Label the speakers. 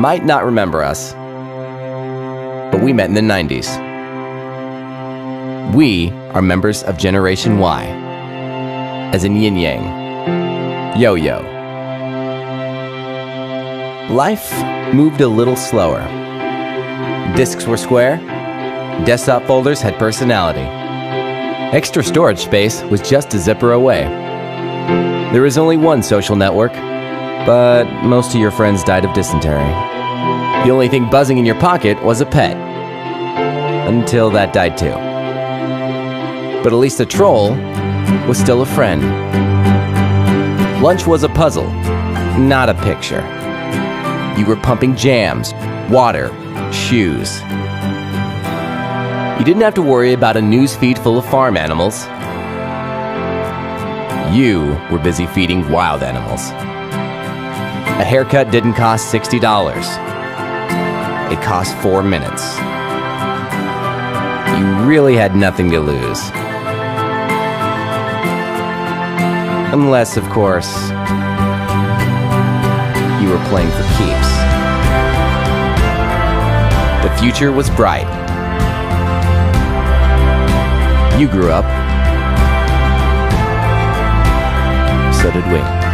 Speaker 1: might not remember us, but we met in the 90s. We are members of Generation Y, as in yin yang, yo yo. Life moved a little slower. Discs were square, desktop folders had personality. Extra storage space was just a zipper away. There was only one social network, but most of your friends died of dysentery. The only thing buzzing in your pocket was a pet. Until that died too. But at least a troll was still a friend. Lunch was a puzzle, not a picture. You were pumping jams, water, shoes. You didn't have to worry about a news feed full of farm animals. You were busy feeding wild animals. A haircut didn't cost $60. It cost four minutes. You really had nothing to lose. Unless, of course, you were playing for keeps. The future was bright. You grew up. So did we.